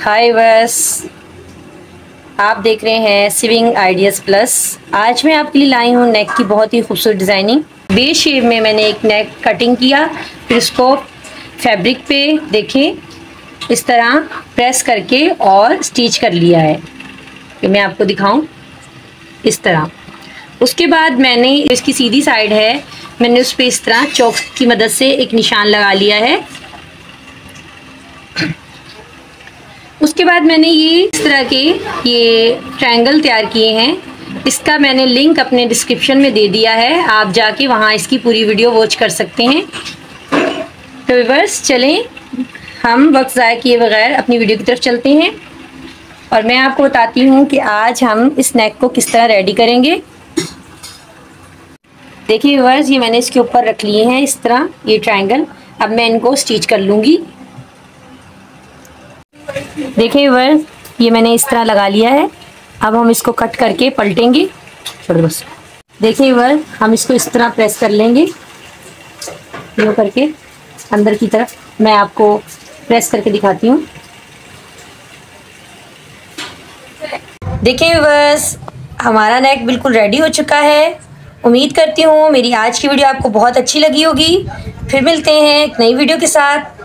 हाय बस आप देख रहे हैं सिविंग आइडियाज़ प्लस आज मैं आपके लिए लाई हूँ नेक की बहुत ही खूबसूरत डिज़ाइनिंग बे शेप में मैंने एक नेक कटिंग किया, फिर उसको फैब्रिक पे देखें. इस तरह प्रेस करके और स्टिच कर लिया है. कि मैं आपको दिखाऊँ इस तरह. उसके बाद मैंने, इसकी सीधी साइड है, मैंने उस पर इस तरह चौक की मदद से एक निशान लगा लिया है. उसके बाद मैंने ये इस तरह के ये ट्रायंगल तैयार किए हैं। इसका मैंने लिंक अपने डिस्क्रिप्शन में दे दिया है। आप जाके वहाँ इसकी पूरी वीडियो वॉच कर सकते हैं। तो बस चलें। हम वक्त ज़ाय किए बगैर अपनी वीडियो की तरफ़ चलते हैं। और मैं आपको बताती हूँ कि आज हम इस नेक को किस तरह रेडी करेंगे। देखिए वर्स ये मैंने इसके ऊपर रख लिए हैं इस तरह ये ट्रायंगल अब मैं इनको स्टिच कर लूँगी। देखिए वर्स ये मैंने इस तरह लगा लिया है। अब हम इसको कट करके पलटेंगे। बस। देखिए हम इसको इस तरह प्रेस कर लेंगे। यो करके अंदर की तरफ़ मैं आपको प्रेस करके दिखाती हूँ। देखिए बस हमारा नेक बिल्कुल रेडी हो चुका है। उम्मीद करती हूँ मेरी आज की वीडियो आपको बहुत अच्छी लगी होगी। फिर मिलते हैं एक नई वीडियो के साथ।